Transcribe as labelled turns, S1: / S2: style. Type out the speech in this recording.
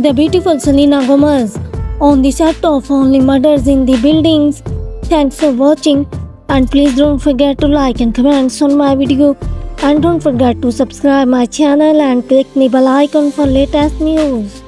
S1: the beautiful Selena Gomez on the set of Only Murders in the Buildings. Thanks for watching and please don't forget to like and comment on my video and don't forget to subscribe my channel and click the bell icon for latest news.